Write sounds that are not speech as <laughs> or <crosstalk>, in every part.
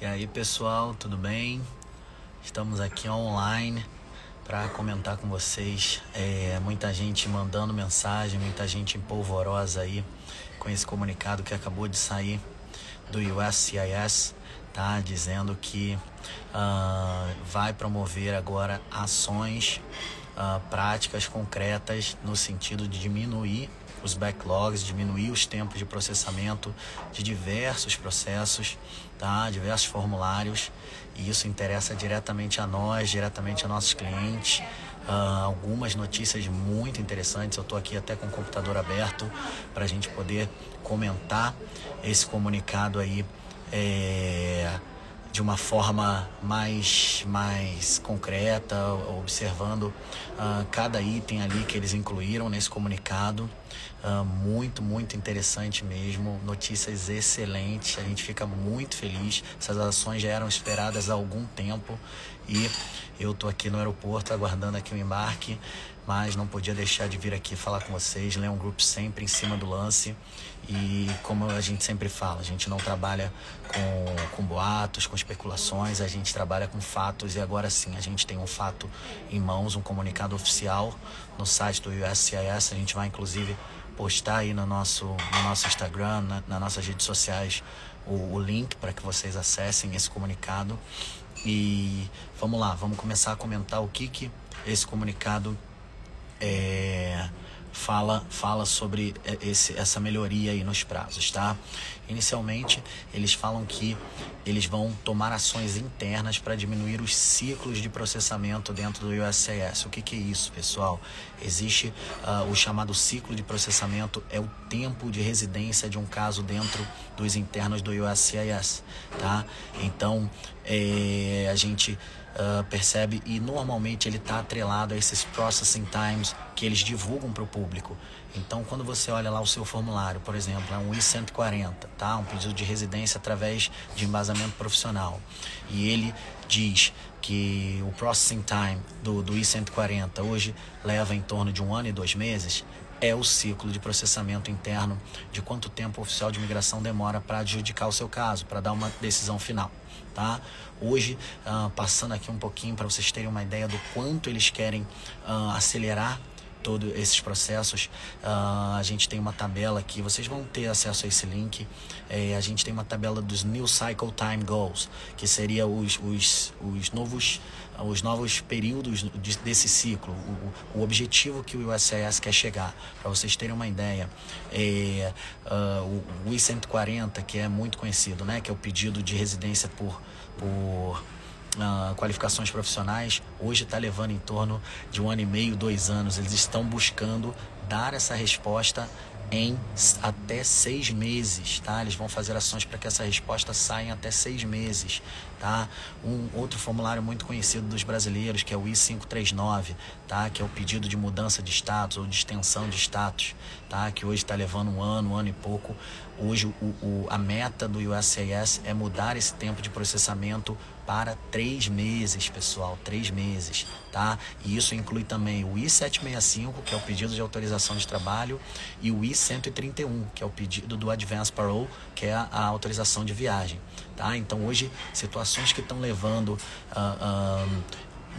E aí pessoal, tudo bem? Estamos aqui online para comentar com vocês. É, muita gente mandando mensagem, muita gente empolvorosa aí com esse comunicado que acabou de sair do USCIS, tá? Dizendo que uh, vai promover agora ações uh, práticas concretas no sentido de diminuir os backlogs, diminuir os tempos de processamento de diversos processos, tá? diversos formulários, e isso interessa diretamente a nós, diretamente a nossos clientes. Uh, algumas notícias muito interessantes. Eu estou aqui até com o computador aberto para a gente poder comentar esse comunicado aí. É de uma forma mais, mais concreta, observando uh, cada item ali que eles incluíram nesse comunicado. Uh, muito, muito interessante mesmo. Notícias excelentes. A gente fica muito feliz. Essas ações já eram esperadas há algum tempo e eu estou aqui no aeroporto aguardando aqui o embarque mas não podia deixar de vir aqui falar com vocês. Leão Group sempre em cima do lance e como a gente sempre fala, a gente não trabalha com, com boatos, com especulações, a gente trabalha com fatos e agora sim a gente tem um fato em mãos, um comunicado oficial no site do USCIS. A gente vai inclusive postar aí no nosso, no nosso Instagram, na, nas nossas redes sociais, o, o link para que vocês acessem esse comunicado. E vamos lá, vamos começar a comentar o que, que esse comunicado é, fala, fala sobre esse, essa melhoria aí nos prazos, tá? Inicialmente, eles falam que eles vão tomar ações internas para diminuir os ciclos de processamento dentro do USCIS. O que, que é isso, pessoal? Existe uh, o chamado ciclo de processamento, é o tempo de residência de um caso dentro dos internos do USCIS, tá? Então, é, a gente uh, percebe e normalmente ele está atrelado a esses processing times que eles divulgam para o público. Então, quando você olha lá o seu formulário, por exemplo, é um I-140, tá? um pedido de residência através de embasamento profissional, e ele diz que o processing time do, do I-140 hoje leva em torno de um ano e dois meses, é o ciclo de processamento interno de quanto tempo o oficial de imigração demora para adjudicar o seu caso, para dar uma decisão final. Tá? Hoje, uh, passando aqui um pouquinho para vocês terem uma ideia do quanto eles querem uh, acelerar todos esses processos. Uh, a gente tem uma tabela aqui, vocês vão ter acesso a esse link. É, a gente tem uma tabela dos New Cycle Time Goals, que seria os, os, os novos os novos períodos desse ciclo, o, o objetivo que o USCIS quer chegar. Para vocês terem uma ideia, é, uh, o, o I-140, que é muito conhecido, né, que é o pedido de residência por, por uh, qualificações profissionais, hoje está levando em torno de um ano e meio, dois anos. Eles estão buscando dar essa resposta em até seis meses, tá? Eles vão fazer ações para que essa resposta saia em até seis meses, tá? Um outro formulário muito conhecido dos brasileiros, que é o I-539, tá? Que é o pedido de mudança de status ou de extensão de status, tá? Que hoje está levando um ano, um ano e pouco. Hoje o, o, a meta do USCIS é mudar esse tempo de processamento para três meses, pessoal, três meses, tá? E isso inclui também o I-765, que é o pedido de autorização de trabalho, e o I-131, que é o pedido do Advance Parole, que é a, a autorização de viagem, tá? Então hoje, situações que estão levando uh,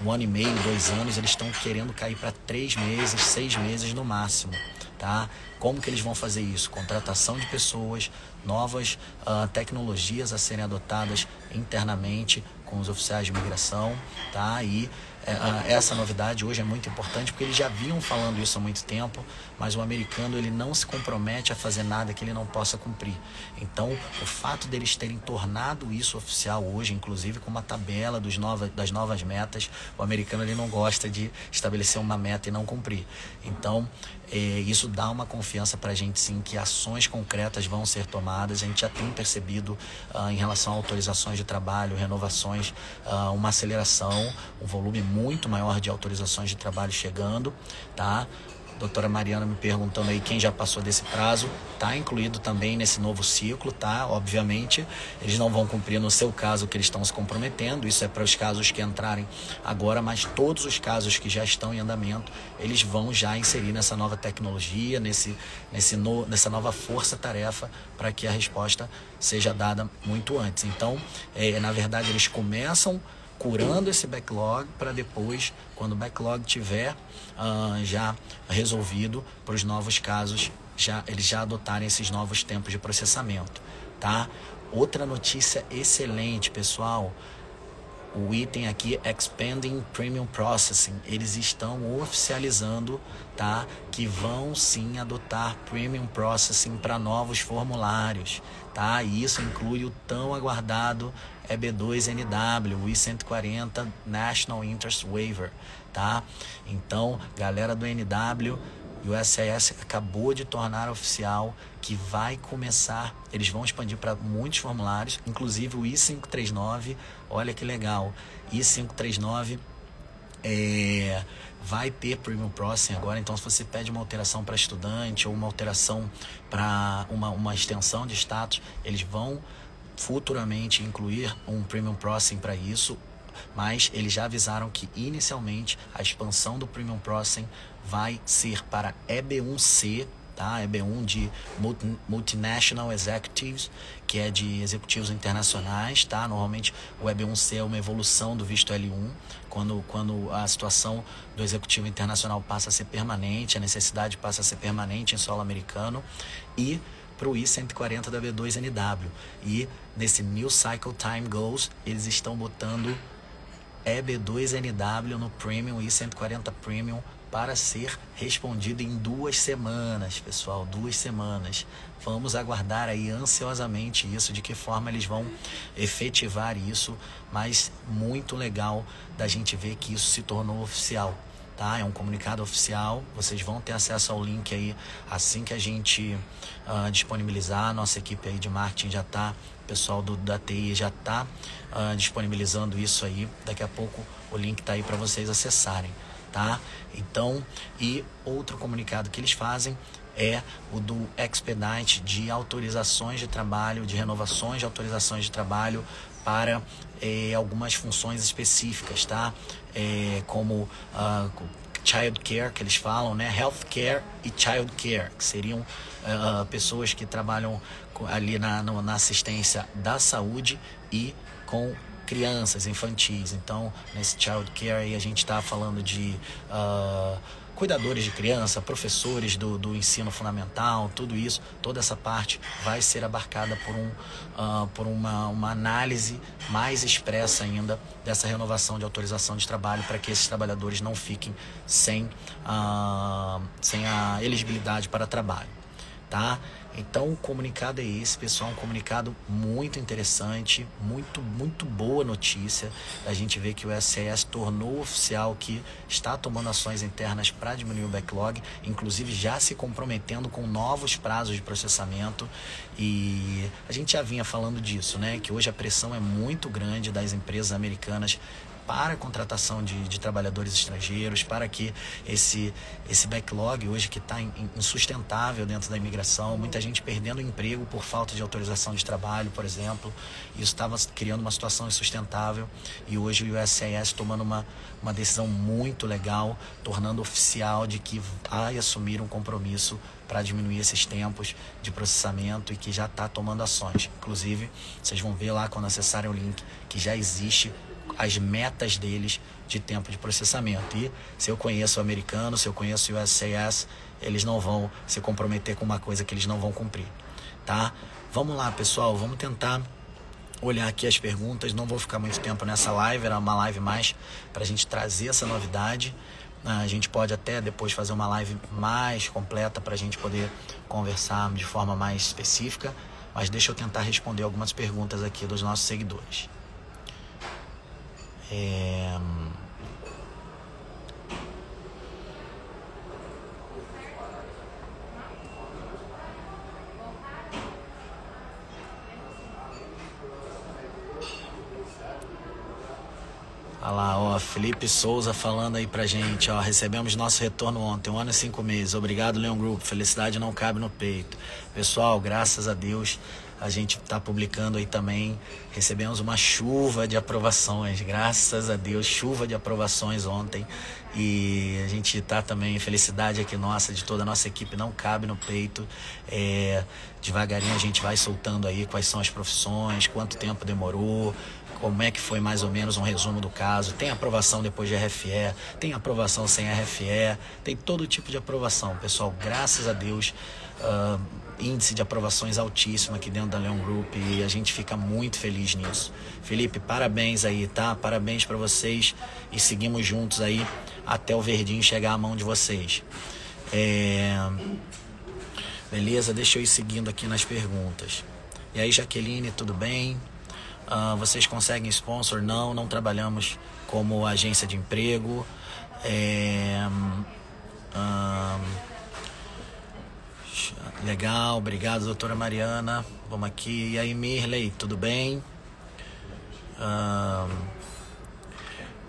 um, um ano e meio, dois anos, eles estão querendo cair para três meses, seis meses no máximo, tá? Como que eles vão fazer isso? Contratação de pessoas, novas uh, tecnologias a serem adotadas internamente com os oficiais de imigração, tá? E é, essa novidade hoje é muito importante porque eles já vinham falando isso há muito tempo, mas o americano ele não se compromete a fazer nada que ele não possa cumprir. Então, o fato deles terem tornado isso oficial hoje, inclusive com uma tabela dos nova, das novas metas, o americano ele não gosta de estabelecer uma meta e não cumprir. Então, é, isso dá uma confiança para a gente sim que ações concretas vão ser tomadas. A gente já tem percebido uh, em relação a autorizações de trabalho, renovações, uh, uma aceleração, um volume muito maior de autorizações de trabalho chegando, tá? Doutora Mariana me perguntando aí quem já passou desse prazo, tá incluído também nesse novo ciclo, tá? Obviamente, eles não vão cumprir no seu caso que eles estão se comprometendo, isso é para os casos que entrarem agora, mas todos os casos que já estão em andamento, eles vão já inserir nessa nova tecnologia, nesse, nesse no, nessa nova força-tarefa para que a resposta seja dada muito antes. Então, é, na verdade, eles começam curando esse backlog para depois, quando o backlog tiver uh, já resolvido, para os novos casos já eles já adotarem esses novos tempos de processamento, tá? Outra notícia excelente, pessoal. O item aqui Expanding Premium Processing, eles estão oficializando, tá, que vão sim adotar Premium Processing para novos formulários, tá? E isso inclui o tão aguardado EB2NW, o I-140 National Interest Waiver, tá? Então, galera do NW, o SAS acabou de tornar oficial que vai começar, eles vão expandir para muitos formulários, inclusive o I-539, olha que legal, I-539 é, vai ter Premium Processing agora, então se você pede uma alteração para estudante ou uma alteração para uma, uma extensão de status, eles vão futuramente incluir um Premium Processing para isso, mas eles já avisaram que inicialmente a expansão do Premium Processing vai ser para EB1C, tá? EB1 de Multinational Executives, que é de executivos internacionais, tá? Normalmente o EB1C é uma evolução do visto L1, quando, quando a situação do executivo internacional passa a ser permanente, a necessidade passa a ser permanente em solo americano e para o I-140 da B2NW. E nesse New Cycle Time Goals, eles estão botando EB2NW no Premium I-140 Premium para ser respondido em duas semanas, pessoal, duas semanas. Vamos aguardar aí ansiosamente isso, de que forma eles vão efetivar isso, mas muito legal da gente ver que isso se tornou oficial tá? É um comunicado oficial. Vocês vão ter acesso ao link aí assim que a gente uh, disponibilizar. Nossa equipe aí de marketing já está, o pessoal do, da TI já está uh, disponibilizando isso aí. Daqui a pouco o link está aí para vocês acessarem, tá? Então, e outro comunicado que eles fazem é o do Expedite de autorizações de trabalho, de renovações de autorizações de trabalho para eh, algumas funções específicas, tá? É, como uh, child care que eles falam, né? Health care e child care, que seriam uh, pessoas que trabalham ali na, na assistência da saúde e com crianças infantis. Então, nesse child care aí a gente está falando de uh, cuidadores de criança, professores do, do ensino fundamental, tudo isso, toda essa parte vai ser abarcada por, um, uh, por uma, uma análise mais expressa ainda dessa renovação de autorização de trabalho para que esses trabalhadores não fiquem sem, uh, sem a elegibilidade para trabalho. Tá? Então o comunicado é esse, pessoal, um comunicado muito interessante, muito muito boa notícia. A gente vê que o SCS tornou oficial que está tomando ações internas para diminuir o backlog, inclusive já se comprometendo com novos prazos de processamento. E a gente já vinha falando disso, né? Que hoje a pressão é muito grande das empresas americanas para a contratação de, de trabalhadores estrangeiros, para que esse, esse backlog hoje que está insustentável dentro da imigração, muita gente perdendo emprego por falta de autorização de trabalho, por exemplo, isso estava criando uma situação insustentável e hoje o USCIS tomando uma, uma decisão muito legal, tornando oficial de que vai assumir um compromisso para diminuir esses tempos de processamento e que já está tomando ações. Inclusive, vocês vão ver lá quando acessarem o link que já existe as metas deles de tempo de processamento. E se eu conheço o americano, se eu conheço o USCIS, eles não vão se comprometer com uma coisa que eles não vão cumprir, tá? Vamos lá, pessoal, vamos tentar olhar aqui as perguntas. Não vou ficar muito tempo nessa live, era uma live mais para a gente trazer essa novidade. A gente pode até depois fazer uma live mais completa para a gente poder conversar de forma mais específica, mas deixa eu tentar responder algumas perguntas aqui dos nossos seguidores. É... Olha lá, ó, Felipe Souza falando aí pra gente, ó, recebemos nosso retorno ontem, um ano e cinco meses. Obrigado, Leon Group. Felicidade não cabe no peito. Pessoal, graças a Deus, a gente está publicando aí também. Recebemos uma chuva de aprovações, graças a Deus, chuva de aprovações ontem. E a gente está também, felicidade aqui nossa, de toda a nossa equipe, não cabe no peito. É, devagarinho a gente vai soltando aí quais são as profissões, quanto tempo demorou, como é que foi mais ou menos um resumo do caso. Tem aprovação depois de RFE, tem aprovação sem RFE, tem todo tipo de aprovação. Pessoal, graças a Deus, uh, índice de aprovações altíssimo aqui dentro da Leon Group e a gente fica muito feliz nisso. Felipe, parabéns aí, tá? Parabéns para vocês e seguimos juntos aí até o verdinho chegar à mão de vocês. É... Beleza, deixa eu ir seguindo aqui nas perguntas. E aí, Jaqueline, tudo bem? Uh, vocês conseguem sponsor? Não, não trabalhamos como agência de emprego. É, uh, legal, obrigado, doutora Mariana. Vamos aqui. E aí, Mirley, tudo bem? Uh,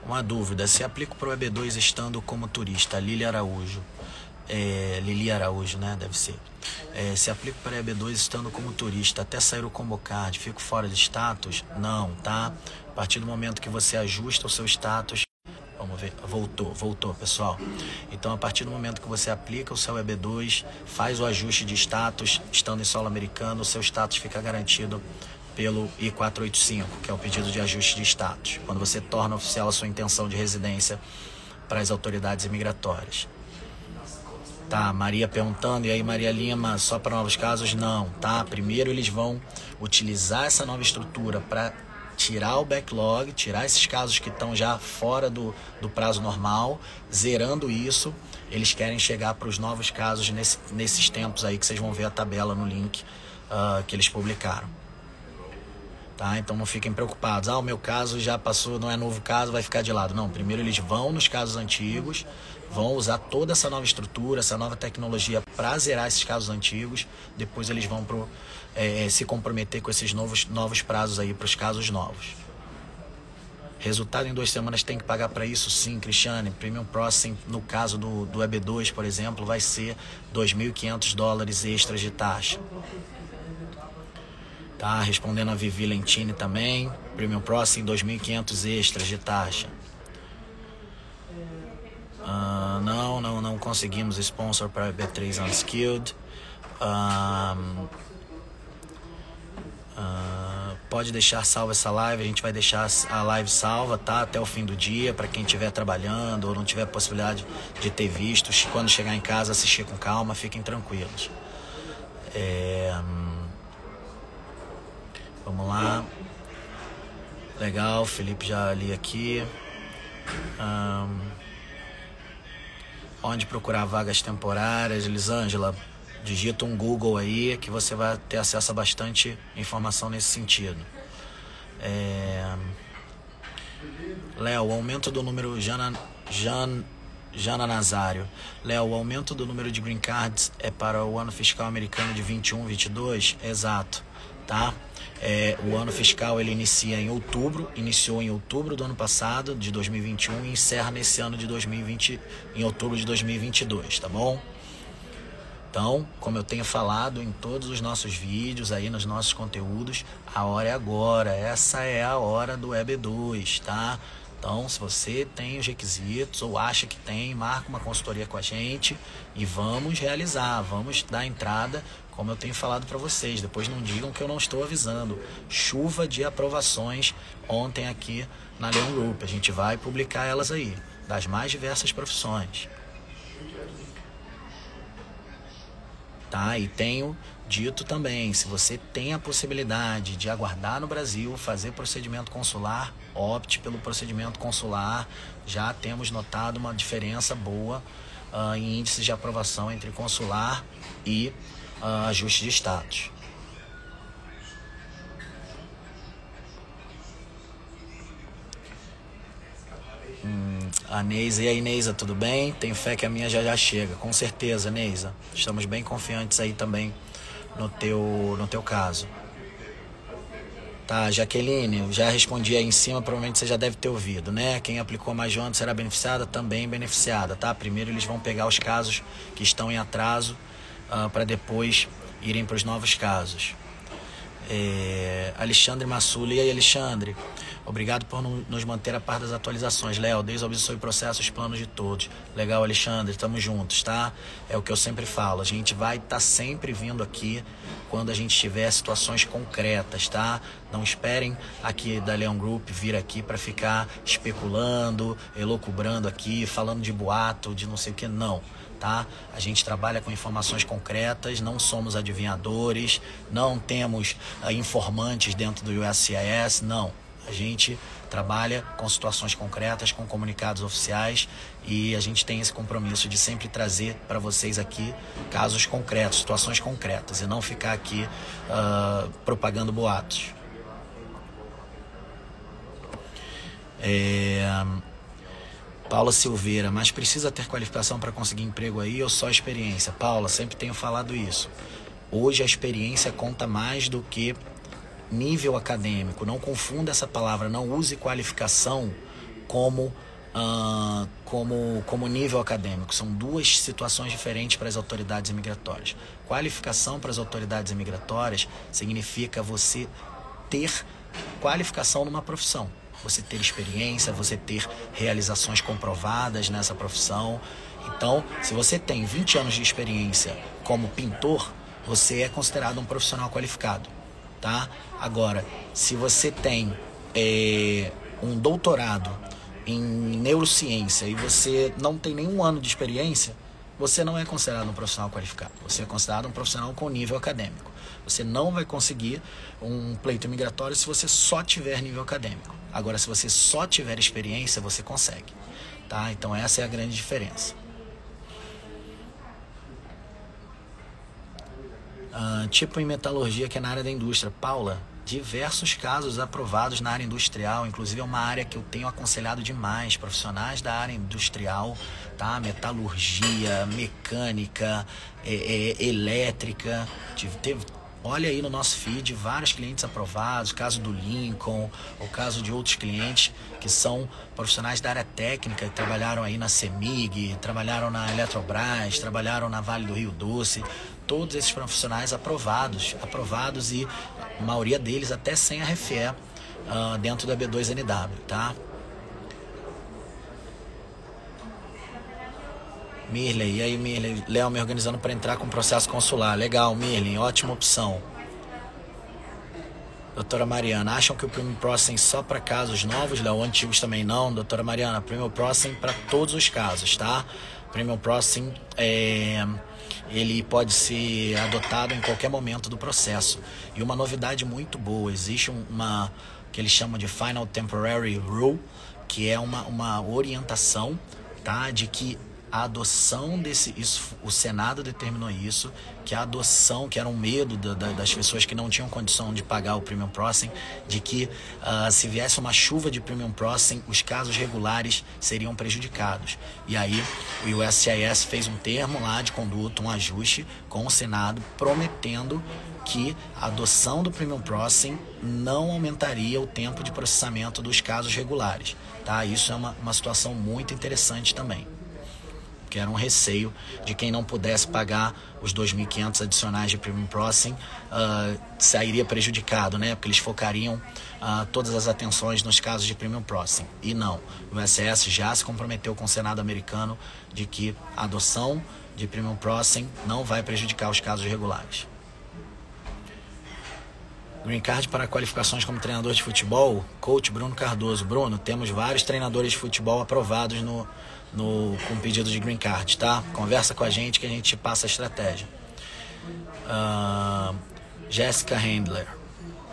uma dúvida: se aplico para o EB2 estando como turista? Lili Araújo. É, Lili Araújo, né? Deve ser. É, se aplico para a EB2 estando como turista até sair o Combocard, fico fora de status? Não, tá? A partir do momento que você ajusta o seu status, vamos ver, voltou, voltou, pessoal. Então, a partir do momento que você aplica o seu EB2, faz o ajuste de status, estando em solo americano, o seu status fica garantido pelo I-485, que é o pedido de ajuste de status, quando você torna oficial a sua intenção de residência para as autoridades imigratórias. Tá, Maria perguntando, e aí Maria Lima, só para novos casos? Não, tá? Primeiro eles vão utilizar essa nova estrutura para tirar o backlog, tirar esses casos que estão já fora do, do prazo normal, zerando isso. Eles querem chegar para os novos casos nesse, nesses tempos aí que vocês vão ver a tabela no link uh, que eles publicaram. Tá? Então não fiquem preocupados. Ah, o meu caso já passou, não é novo caso, vai ficar de lado. Não, primeiro eles vão nos casos antigos, vão usar toda essa nova estrutura, essa nova tecnologia para zerar esses casos antigos. Depois eles vão pro, é, se comprometer com esses novos, novos prazos aí para os casos novos. Resultado em duas semanas tem que pagar para isso? Sim, Cristiane. Premium Processing, no caso do, do EB2, por exemplo, vai ser 2.500 dólares extras de taxa. Tá? Respondendo a Vivi Lentini também. Premium Processing, 2.500 extras de taxa. Uh, não, não, não conseguimos sponsor para B3 Unskilled. Uh, uh, pode deixar salva essa live, a gente vai deixar a live salva, tá? Até o fim do dia, para quem estiver trabalhando ou não tiver possibilidade de ter visto. Quando chegar em casa, assistir com calma, fiquem tranquilos. É, vamos lá. Legal, Felipe já li aqui. Um, onde procurar vagas temporárias. Elisângela, digita um Google aí que você vai ter acesso a bastante informação nesse sentido. É... Léo, o aumento do número Jana, Jan, Jana Nazário. Léo, o aumento do número de green cards é para o ano fiscal americano de 21, 22? Exato, tá? É, o ano fiscal ele inicia em outubro, iniciou em outubro do ano passado, de 2021, e encerra nesse ano de 2020, em outubro de 2022, tá bom? Então, como eu tenho falado em todos os nossos vídeos aí, nos nossos conteúdos, a hora é agora, essa é a hora do EB2, tá? Então, se você tem os requisitos ou acha que tem, marca uma consultoria com a gente e vamos realizar, vamos dar entrada como eu tenho falado para vocês, depois não digam que eu não estou avisando. Chuva de aprovações ontem aqui na Leon Group. A gente vai publicar elas aí, das mais diversas profissões. Tá? E tenho dito também, se você tem a possibilidade de aguardar no Brasil, fazer procedimento consular, opte pelo procedimento consular. Já temos notado uma diferença boa uh, em índices de aprovação entre consular e ajuste de status. Hum, a Neisa, e aí Neisa, tudo bem? Tenho fé que a minha já já chega, com certeza, Neisa. Estamos bem confiantes aí também no teu, no teu caso. Tá, Jaqueline, já respondi aí em cima, provavelmente você já deve ter ouvido, né? Quem aplicou mais de um ano será beneficiada, também beneficiada, tá? Primeiro eles vão pegar os casos que estão em atraso uh, para depois irem para os novos casos. É, Alexandre Massuli. E aí, Alexandre? Obrigado por nos manter a par das atualizações. Léo, Deus abençoe o processo, os planos de todos. Legal, Alexandre, estamos juntos, tá? É o que eu sempre falo. A gente vai estar tá sempre vindo aqui quando a gente tiver situações concretas, tá? Não esperem aqui da Leon Group vir aqui para ficar especulando, elocubrando aqui, falando de boato, de não sei o que. Não tá? A gente trabalha com informações concretas, não somos adivinhadores, não temos uh, informantes dentro do USCIS, não. A gente trabalha com situações concretas, com comunicados oficiais e a gente tem esse compromisso de sempre trazer para vocês aqui casos concretos, situações concretas e não ficar aqui uh, propagando boatos. É... Paula Silveira, mas precisa ter qualificação para conseguir emprego aí ou só experiência? Paula, sempre tenho falado isso. Hoje a experiência conta mais do que nível acadêmico. Não confunda essa palavra, não use qualificação como, uh, como, como nível acadêmico. São duas situações diferentes para as autoridades imigratórias. Qualificação para as autoridades imigratórias significa você ter qualificação numa profissão você ter experiência, você ter realizações comprovadas nessa profissão. Então, se você tem 20 anos de experiência como pintor, você é considerado um profissional qualificado, tá? Agora, se você tem é, um doutorado em neurociência e você não tem nenhum ano de experiência, você não é considerado um profissional qualificado. Você é considerado um profissional com nível acadêmico. Você não vai conseguir um pleito migratório se você só tiver nível acadêmico. Agora, se você só tiver experiência, você consegue. Tá? Então, essa é a grande diferença. Uh, tipo em metalurgia, que é na área da indústria. Paula, diversos casos aprovados na área industrial, inclusive é uma área que eu tenho aconselhado demais, profissionais da área industrial, tá? Metalurgia, mecânica, é, é, elétrica, teve, Olha aí no nosso feed vários clientes aprovados, o caso do Lincoln, o caso de outros clientes que são profissionais da área técnica, que trabalharam aí na CEMIG, trabalharam na Eletrobras, trabalharam na Vale do Rio Doce. Todos esses profissionais aprovados, aprovados e a maioria deles até sem a RFE uh, dentro da B2NW, tá? Mirley, e aí Mirley, Léo me organizando para entrar com processo consular. Legal, Mirley, ótima opção. Doutora Mariana, acham que o Premium Processing só para casos novos, Léo, antigos também não? Doutora Mariana, Premium Processing para todos os casos, tá? Premium Processing é, ele pode ser adotado em qualquer momento do processo. E uma novidade muito boa, existe uma que eles chamam de Final Temporary Rule, que é uma, uma orientação tá, de que a adoção desse isso o Senado determinou isso que a adoção que era um medo da, da, das pessoas que não tinham condição de pagar o premium processing de que uh, se viesse uma chuva de premium processing os casos regulares seriam prejudicados. E aí o USCIS fez um termo lá de conduta um ajuste com o Senado prometendo que a adoção do premium processing não aumentaria o tempo de processamento dos casos regulares tá? Isso é uma, uma situação muito interessante também que era um receio de quem não pudesse pagar os 2.500 adicionais de Premium Processing uh, sairia prejudicado, né? Porque eles focariam uh, todas as atenções nos casos de Premium Processing. E não, o SS já se comprometeu com o Senado americano de que a adoção de Premium Processing não vai prejudicar os casos regulares. Green Card para qualificações como treinador de futebol, coach Bruno Cardoso. Bruno, temos vários treinadores de futebol aprovados no, no, com pedido de green card, tá? Conversa com a gente que a gente passa a estratégia. Uh, Jéssica Handler.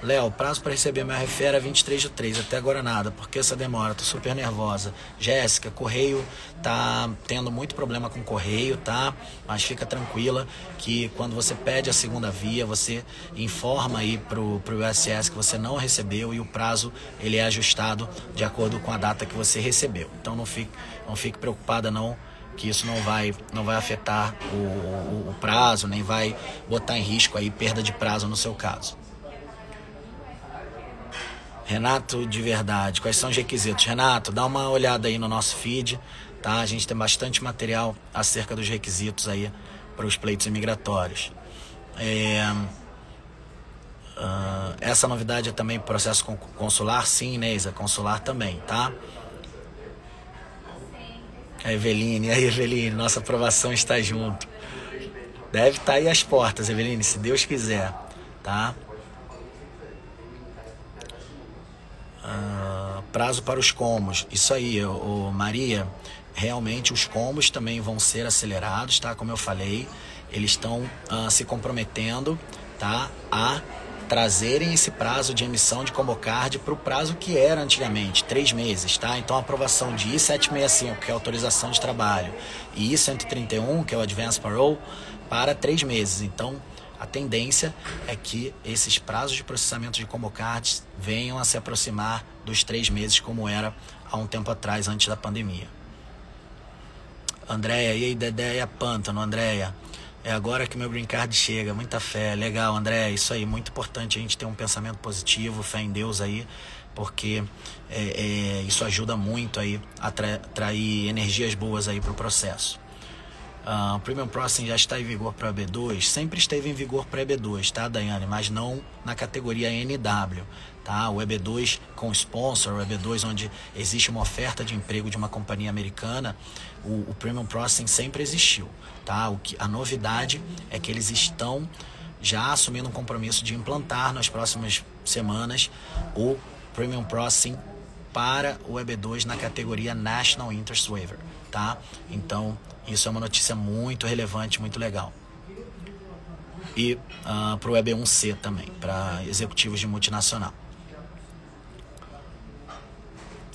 Léo, prazo para receber minha refera é 23 de 3, até agora nada. Por que essa demora? Tô super nervosa. Jéssica, correio tá tendo muito problema com correio, tá? Mas fica tranquila que quando você pede a segunda via, você informa aí pro, pro USS que você não recebeu e o prazo ele é ajustado de acordo com a data que você recebeu. Então não fique, não fique preocupada não que isso não vai, não vai afetar o, o, o prazo, nem vai botar em risco aí perda de prazo no seu caso. Renato de verdade, quais são os requisitos? Renato, dá uma olhada aí no nosso feed, tá? A gente tem bastante material acerca dos requisitos aí para os pleitos imigratórios. É, uh, essa novidade é também processo consular? Sim, Neisa, consular também, tá? A Eveline, aí Eveline, nossa aprovação está junto. Deve estar tá aí às portas, Eveline, se Deus quiser, tá? Uh, prazo para os comos. Isso aí, o, Maria, realmente os comos também vão ser acelerados, tá? Como eu falei, eles estão uh, se comprometendo, tá? A trazerem esse prazo de emissão de Comocard para o prazo que era antigamente, três meses, tá? Então a aprovação de I-765, que é autorização de trabalho, e I-131, que é o Advance Parole, para três meses. Então a tendência é que esses prazos de processamento de Comocard venham a se aproximar dos três meses, como era há um tempo atrás, antes da pandemia. Andréia, e aí, Dedé e a Pântano, Andréia. É agora que meu green card chega, muita fé. Legal, André, isso aí, muito importante a gente ter um pensamento positivo, fé em Deus aí, porque é, é, isso ajuda muito aí a atrair energias boas aí para o processo. Uh, o Premium Processing já está em vigor para B2, sempre esteve em vigor para EB2, tá, Daiane? Mas não na categoria NW, tá? O EB2 com sponsor, o EB2 onde existe uma oferta de emprego de uma companhia americana, o, o Premium Processing sempre existiu, tá? O que, a novidade é que eles estão já assumindo um compromisso de implantar nas próximas semanas o Premium Processing para o EB2 na categoria National Interest Waiver, tá? Então, isso é uma notícia muito relevante, muito legal. E uh, para o EB1C também, para executivos de multinacional.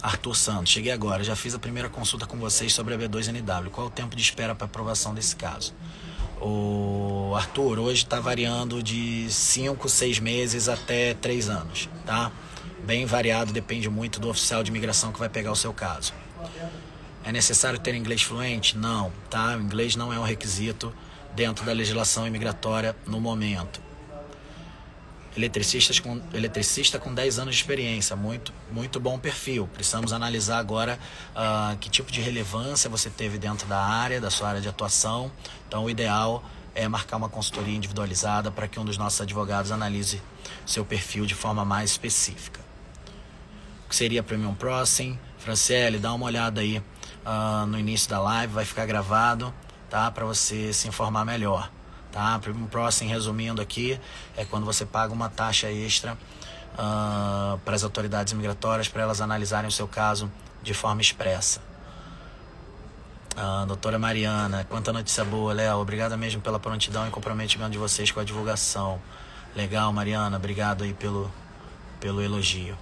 Arthur Santos, cheguei agora, já fiz a primeira consulta com vocês sobre a B2NW. Qual é o tempo de espera para aprovação desse caso? O Arthur, hoje está variando de 5, 6 meses até 3 anos, tá? Bem variado, depende muito do oficial de imigração que vai pegar o seu caso. É necessário ter inglês fluente? Não, tá? O inglês não é um requisito dentro da legislação imigratória no momento. Eletricistas com, eletricista com 10 anos de experiência, muito, muito bom perfil. Precisamos analisar agora uh, que tipo de relevância você teve dentro da área, da sua área de atuação. Então, o ideal é marcar uma consultoria individualizada para que um dos nossos advogados analise seu perfil de forma mais específica. O que seria Premium Processing? Franciele, dá uma olhada aí uh, no início da live, vai ficar gravado, tá? Para você se informar melhor, tá? Próximo, resumindo aqui, é quando você paga uma taxa extra uh, para as autoridades migratórias para elas analisarem o seu caso de forma expressa. Uh, doutora Mariana, quanta notícia boa, Léo. Obrigada mesmo pela prontidão e comprometimento de vocês com a divulgação. Legal, Mariana. Obrigado aí pelo, pelo elogio.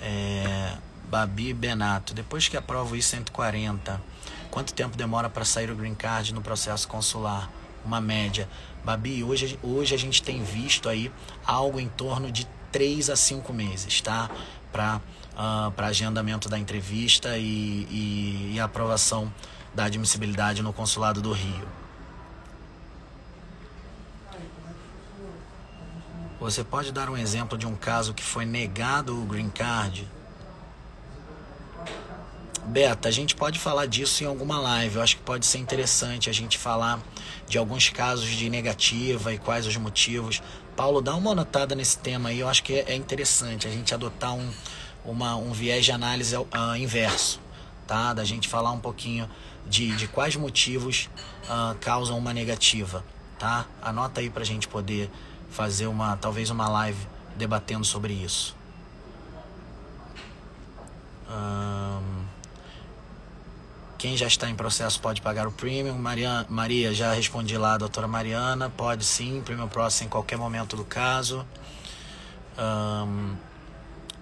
É, Babi Benato, depois que aprova o I-140, quanto tempo demora para sair o green card no processo consular? Uma média. Babi, hoje, hoje a gente tem visto aí algo em torno de 3 a 5 meses, tá? Para uh, ah, agendamento da entrevista e, e, e aprovação da admissibilidade no consulado do Rio. Você pode dar um exemplo de um caso que foi negado o green card? Beta, a gente pode falar disso em alguma live. Eu acho que pode ser interessante a gente falar de alguns casos de negativa e quais os motivos. Paulo, dá uma notada nesse tema aí. Eu acho que é interessante a gente adotar um, uma, um viés de análise uh, inverso, tá? Da gente falar um pouquinho de, de quais motivos uh, causam uma negativa, tá? Anota aí pra gente poder fazer uma, talvez uma live debatendo sobre isso. Um... Quem já está em processo pode pagar o premium. Maria, Maria já respondi lá, doutora Mariana. Pode sim, premium próximo em qualquer momento do caso. Um,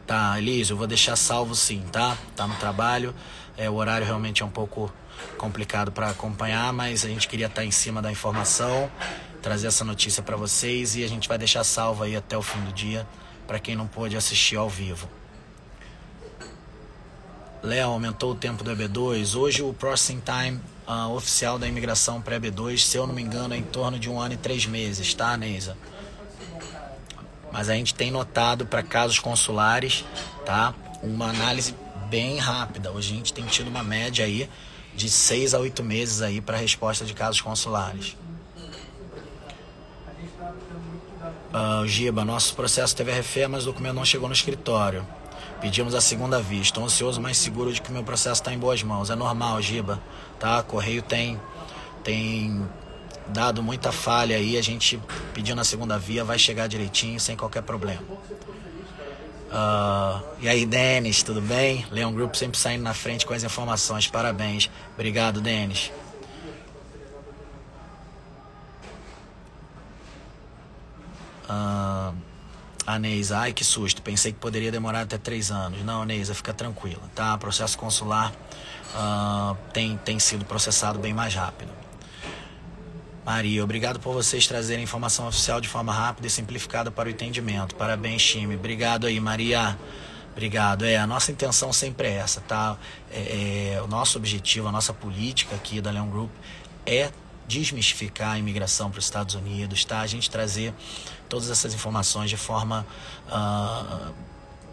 tá, Elise, eu vou deixar salvo sim, tá? Tá no trabalho. É, o horário realmente é um pouco complicado para acompanhar, mas a gente queria estar em cima da informação, trazer essa notícia para vocês e a gente vai deixar salvo aí até o fim do dia para quem não pôde assistir ao vivo. Léo aumentou o tempo do EB2. Hoje o processing time uh, oficial da imigração para EB2, se eu não me engano, é em torno de um ano e três meses, tá, Neisa? mas a gente tem notado para casos consulares, tá? Uma análise bem rápida. Hoje a gente tem tido uma média aí de seis a oito meses aí para resposta de casos consulares. Uh, Giba, nosso processo teve RFE, mas o documento não chegou no escritório. Pedimos a segunda vista. Estou ansioso, mas seguro de que meu processo está em boas mãos. É normal, Giba, tá? Correio tem tem dado muita falha aí. A gente pedindo a segunda via vai chegar direitinho, sem qualquer problema. Uh, e aí, Denis, tudo bem? Leon Group sempre saindo na frente com as informações. Parabéns. Obrigado, Denis. Uh, a Neisa, ai que susto, pensei que poderia demorar até três anos. Não, Neisa, fica tranquila, tá? Processo consular uh, tem, tem sido processado bem mais rápido. Maria, obrigado por vocês trazerem informação oficial de forma rápida e simplificada para o entendimento. Parabéns, time. Obrigado aí, Maria. Obrigado. É, a nossa intenção sempre é essa, tá? É, é, o nosso objetivo, a nossa política aqui da Leon Group é desmistificar a imigração para os Estados Unidos, tá? A gente trazer todas essas informações de forma uh,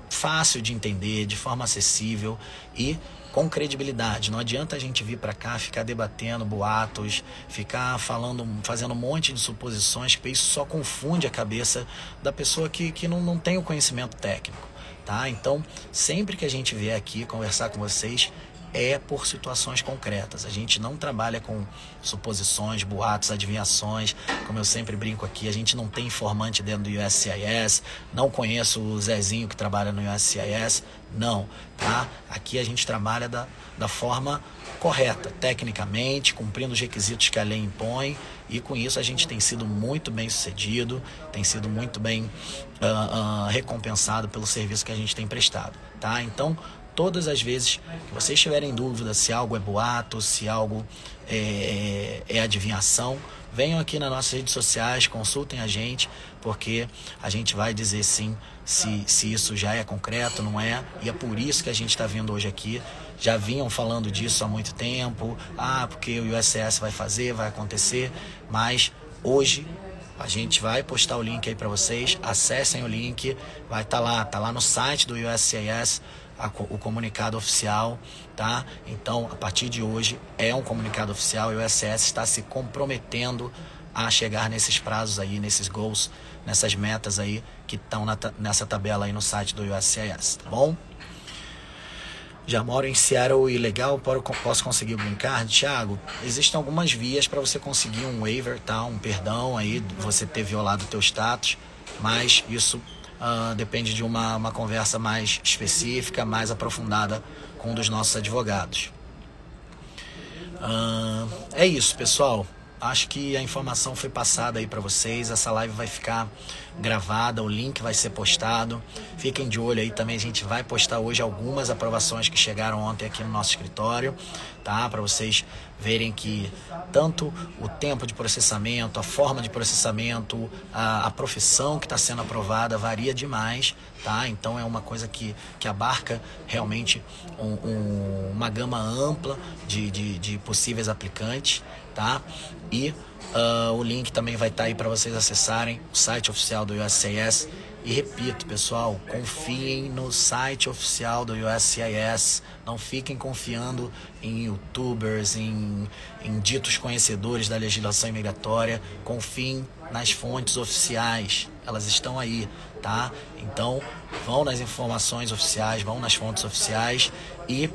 fácil de entender, de forma acessível e com credibilidade. Não adianta a gente vir para cá ficar debatendo boatos, ficar falando, fazendo um monte de suposições, porque isso só confunde a cabeça da pessoa que, que não, não tem o conhecimento técnico. Tá? Então, sempre que a gente vier aqui conversar com vocês, é por situações concretas. A gente não trabalha com suposições, boatos, adivinhações. Como eu sempre brinco aqui, a gente não tem informante dentro do USCIS. Não conheço o Zezinho que trabalha no USCIS. Não, tá? Aqui a gente trabalha da, da forma correta, tecnicamente, cumprindo os requisitos que a lei impõe. E com isso a gente tem sido muito bem sucedido, tem sido muito bem uh, uh, recompensado pelo serviço que a gente tem prestado, tá? Então, todas as vezes que vocês tiverem dúvida se algo é boato, se algo é, é, é adivinhação, venham aqui nas nossas redes sociais, consultem a gente, porque a gente vai dizer sim se, se isso já é concreto, não é, e é por isso que a gente está vindo hoje aqui. Já vinham falando disso há muito tempo, ah, porque o USS vai fazer, vai acontecer, mas hoje a gente vai postar o link aí para vocês, acessem o link, vai estar tá lá, tá lá no site do USCIS a, o comunicado oficial, tá? Então, a partir de hoje é um comunicado oficial e o SS está se comprometendo a chegar nesses prazos aí, nesses goals, nessas metas aí que estão nessa tabela aí no site do USCIS, tá bom? Já moro em Seattle e legal, posso conseguir o green card? Thiago, existem algumas vias para você conseguir um waiver, tá? Um perdão aí, você ter violado o teu status, mas isso Uh, depende de uma, uma conversa mais específica, mais aprofundada com um dos nossos advogados. Uh, é isso, pessoal. Acho que a informação foi passada aí para vocês. Essa live vai ficar gravada, o link vai ser postado. Fiquem de olho aí também. A gente vai postar hoje algumas aprovações que chegaram ontem aqui no nosso escritório, tá? Para vocês verem que tanto o tempo de processamento, a forma de processamento, a, a profissão que está sendo aprovada varia demais, tá? Então é uma coisa que, que abarca realmente um, um, uma gama ampla de, de, de possíveis aplicantes tá? E uh, o link também vai estar tá aí para vocês acessarem o site oficial do USCIS. E repito, pessoal, confiem no site oficial do USCIS. Não fiquem confiando em youtubers, em, em ditos conhecedores da legislação imigratória. Confiem nas fontes oficiais. Elas estão aí, tá? Então, vão nas informações oficiais, vão nas fontes oficiais e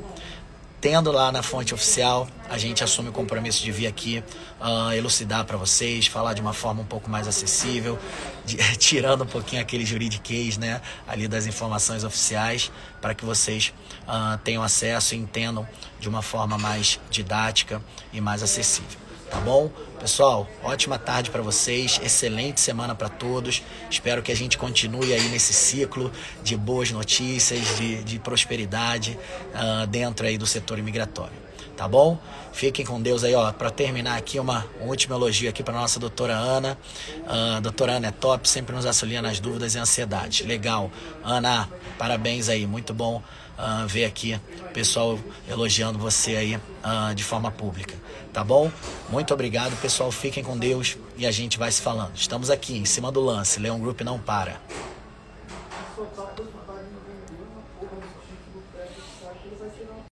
tendo lá na fonte oficial, a gente assume o compromisso de vir aqui uh, elucidar para vocês, falar de uma forma um pouco mais acessível, de, <laughs> tirando um pouquinho aquele juridiquês, né, ali das informações oficiais, para que vocês uh, tenham acesso e entendam de uma forma mais didática e mais acessível tá bom? Pessoal, ótima tarde para vocês, excelente semana para todos. Espero que a gente continue aí nesse ciclo de boas notícias, de, de prosperidade uh, dentro aí do setor imigratório, tá bom? Fiquem com Deus aí, ó. Para terminar aqui, uma, um último elogio aqui para nossa doutora Ana. Uh, doutora Ana é top, sempre nos auxilia nas dúvidas e ansiedades. Legal. Ana, parabéns aí, muito bom uh, ver aqui pessoal elogiando você aí uh, de forma pública. Tá bom? Muito obrigado, pessoal. Fiquem com Deus e a gente vai se falando. Estamos aqui em cima do lance. Leão Group não para.